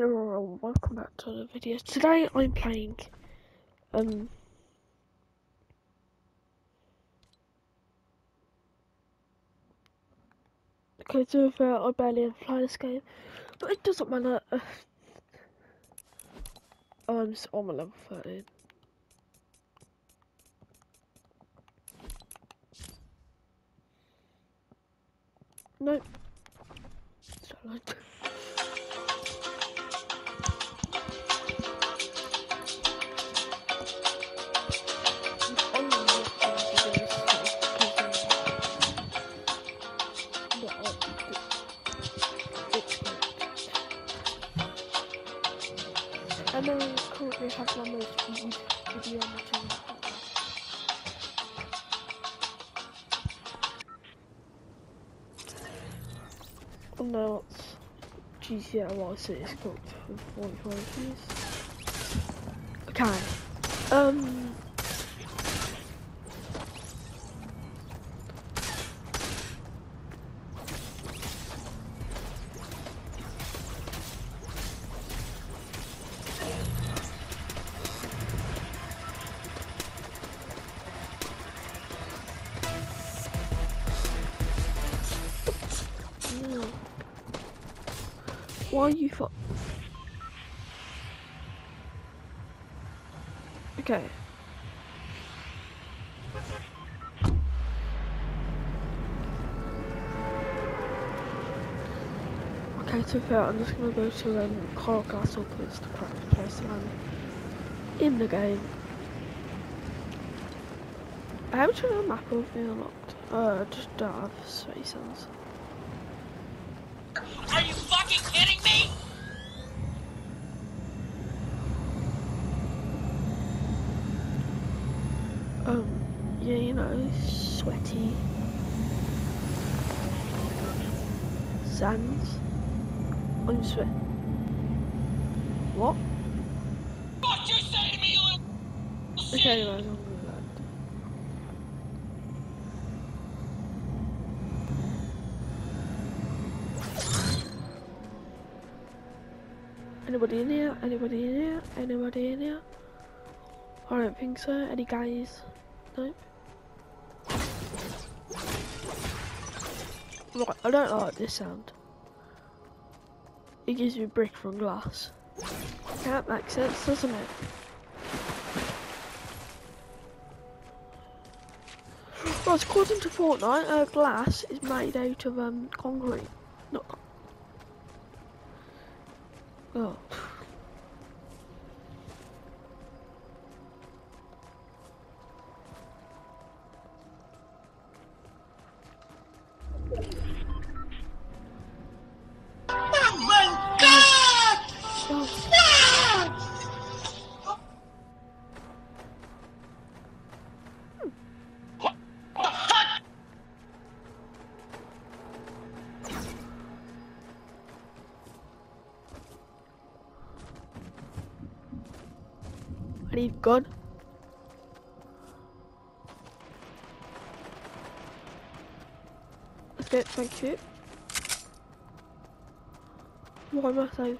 Hello welcome back to another video. Today I'm playing um Okay, to be fair, I barely ever play this game, but it doesn't matter. I'm on my level 13. Nope. Currently have my most viewed video. Oh no, it's well, so it's cooked for 45 views. Okay. Um are you fu- Okay. Okay, to fair, I'm just gonna go to um, Coral Castle because it's the correct place I'm in the game. I haven't sure the map will be unlocked. Uh, just don't have space sense. Are you fucking kidding me? Um, yeah, you know, sweaty sands. I'm sweat. What? What you say to me, you little? Okay, guys, I'm gonna land. Anybody in here? Anybody in here? Anybody in here? I don't think so. Any guys? Nope. Right, I don't like this sound. It gives me brick from glass. That makes sense, doesn't it? Right, according to Fortnite, uh, glass is made out of um concrete, not. 嗯。Need gun. Okay, thank you. Why am I safe?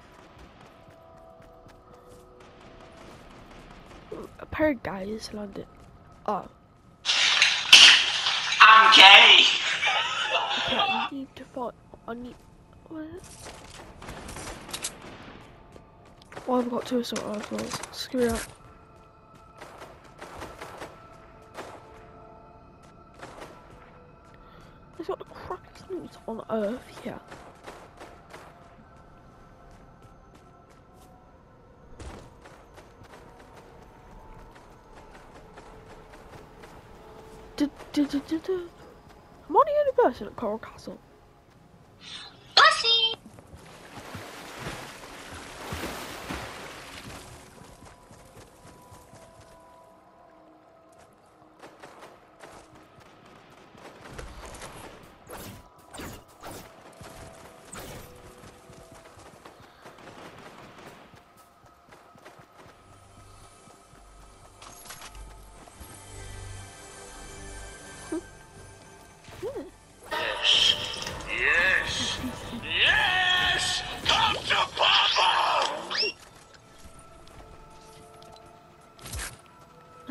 A pair of guys landed. Oh, I'm gay. okay, I need to fight. I need. What? Well, I've got two assault rifles. Screw that. There's got the crappiest things on earth here. Am I the only person at Coral Castle?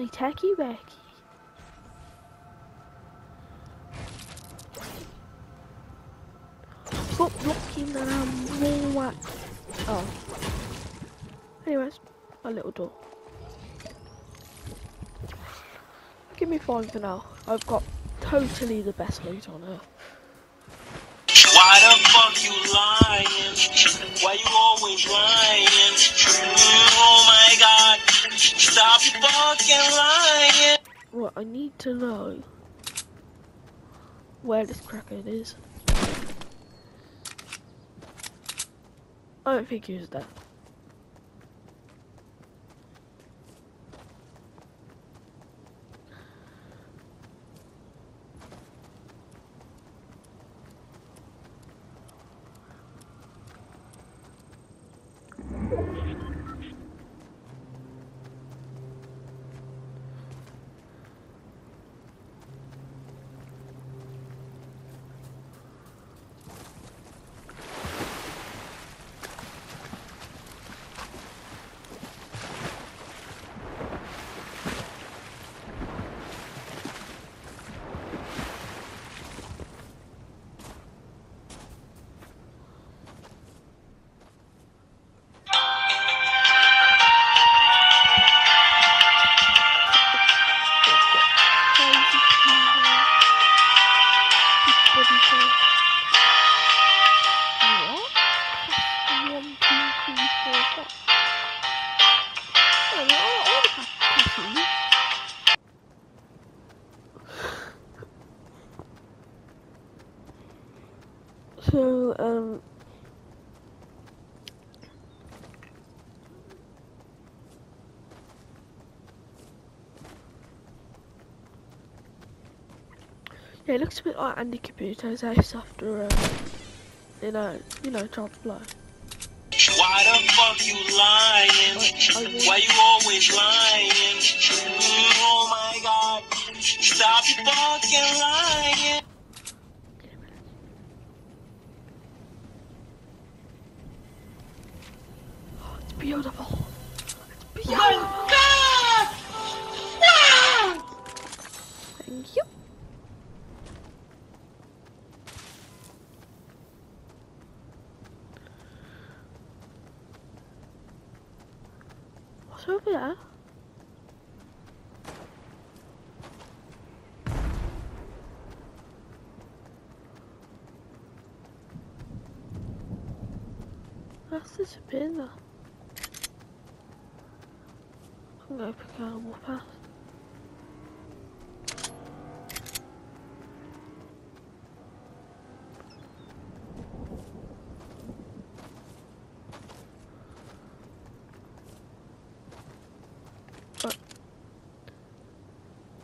Techie Becky. Stop blocking the um. Oh. Anyways, a little door. Give me five for now. I've got totally the best loot on earth. Why the fuck you lying? Well, I need to know where this crackhead is. I don't think he was there. Big yeah, it looks a bit like Andy Computer's house after, um, you know, you know, Charles Blow. Why the fuck you lying? I Why you always lying? Oh my god. Stop fucking lying. It's beautiful. What's over there? That's disappeared there. I'm gonna pick out more path.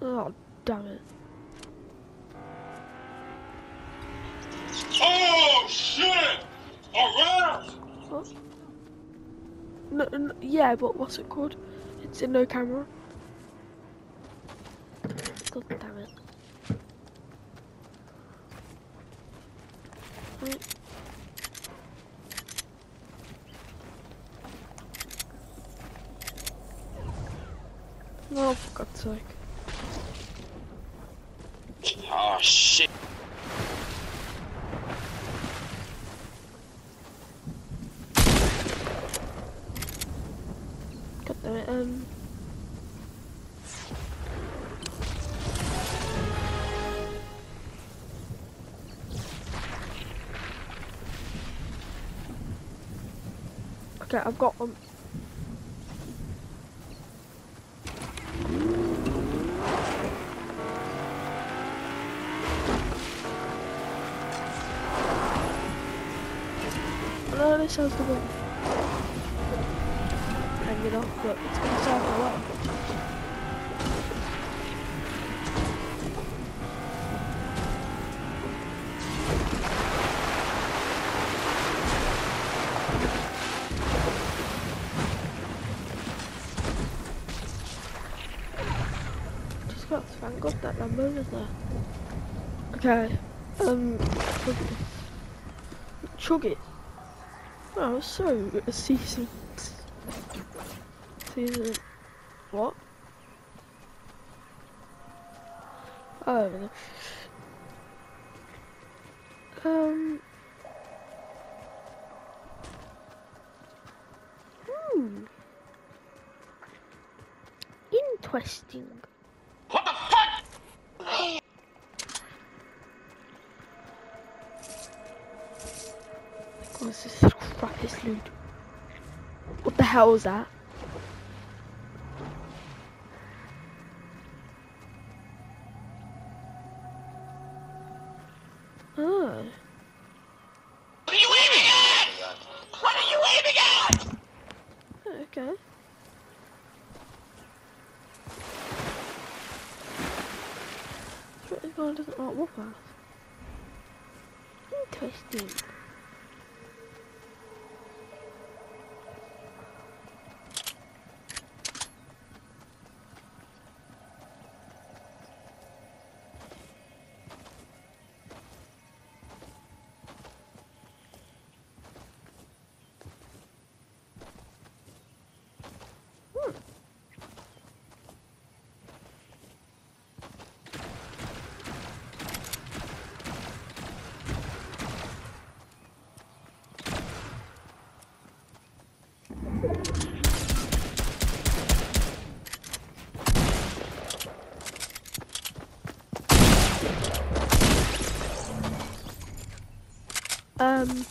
Oh, damn it. Oh shit! Alright! What? No, no, yeah, but what's it called? It's in no camera. God damn it. Right. Oh, for God's sake. Oh shit. God damn it. Um. Okay, I've got one. Has the one. Hang it off, but it's gonna sound a lot. Just got to thank God that Lambo was there. Okay, um, chug it. Chug it. Oh, so a season. Season. What? Oh. Um. Hmm. Interesting. What the fuck? What's this crappiest loot? What the hell is that? Oh. What are you aiming at? What are you aiming at? Oh. Okay. What the guy doesn't like Warpath? Interesting. Um.